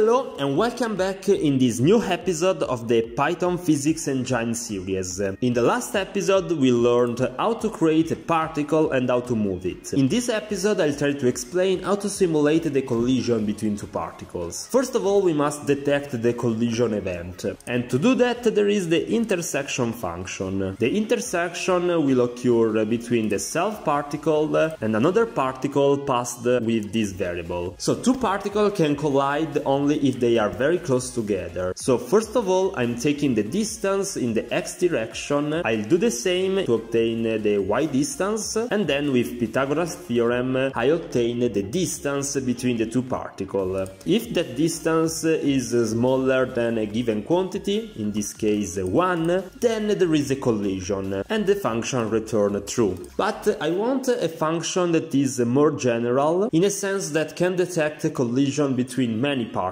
Hello and welcome back in this new episode of the Python Physics Engine series. In the last episode we learned how to create a particle and how to move it. In this episode I'll try to explain how to simulate the collision between two particles. First of all we must detect the collision event and to do that there is the intersection function. The intersection will occur between the self particle and another particle passed with this variable. So two particles can collide only if they are very close together. So first of all, I'm taking the distance in the x direction. I'll do the same to obtain the y distance and then with Pythagoras theorem I obtain the distance between the two particles. If that distance is smaller than a given quantity, in this case 1, then there is a collision and the function return true. But I want a function that is more general in a sense that can detect a collision between many particles.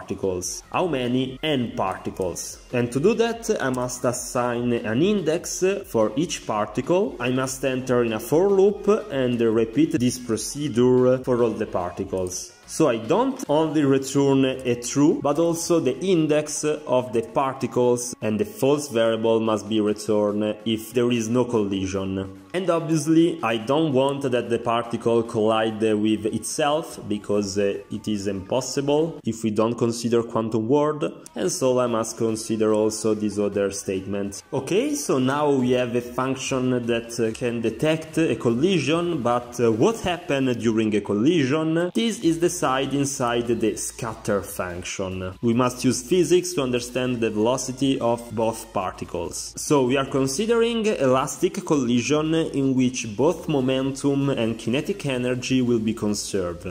How many? n particles. And to do that I must assign an index for each particle. I must enter in a for loop and repeat this procedure for all the particles. So I don't only return a true, but also the index of the particles and the false variable must be returned if there is no collision. And obviously I don't want that the particle collide with itself because uh, it is impossible if we don't consider quantum world and so I must consider also this other statement. Okay, so now we have a function that uh, can detect a collision, but uh, what happened during a collision? This is the side inside the scatter function. We must use physics to understand the velocity of both particles. So we are considering elastic collision in which both momentum and kinetic energy will be conserved.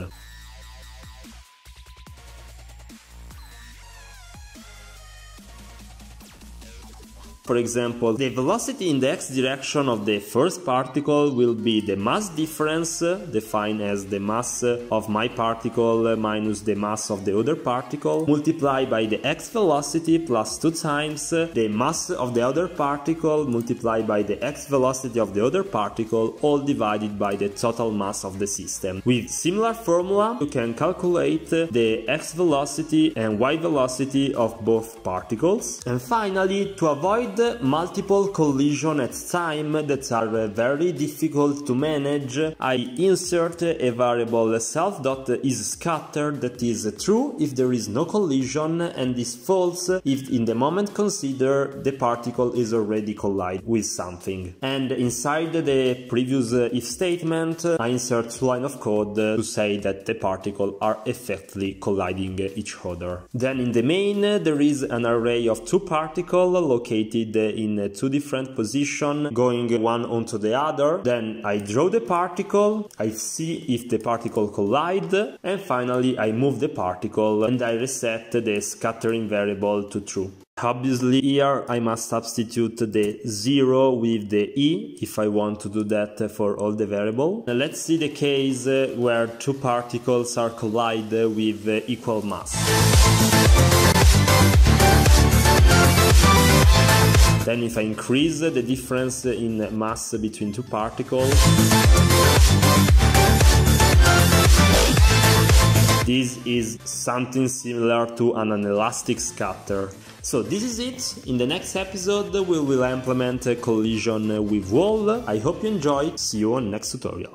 For example, the velocity in the x direction of the first particle will be the mass difference, uh, defined as the mass uh, of my particle uh, minus the mass of the other particle, multiplied by the x velocity plus 2 times the mass of the other particle multiplied by the x velocity of the other particle, all divided by the total mass of the system. With similar formula, you can calculate the x velocity and y velocity of both particles. And finally, to avoid multiple collision at time that are very difficult to manage, I insert a variable self dot is that is true if there is no collision and is false if in the moment considered the particle is already collide with something. And inside the previous if statement, I insert line of code to say that the particles are effectively colliding each other. Then in the main there is an array of two particles located Uh, in uh, two different positions, going one onto the other. Then I draw the particle, I see if the particle collide, and finally I move the particle and I reset the scattering variable to true. Obviously here I must substitute the 0 with the e if I want to do that for all the variable. Now let's see the case uh, where two particles are collide with equal mass. Then if I increase the difference in mass between two particles, this is something similar to an inelastic scatter. So this is it. In the next episode we will implement a collision with wall. I hope you enjoy. See you on next tutorial.